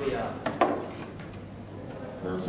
对呀、能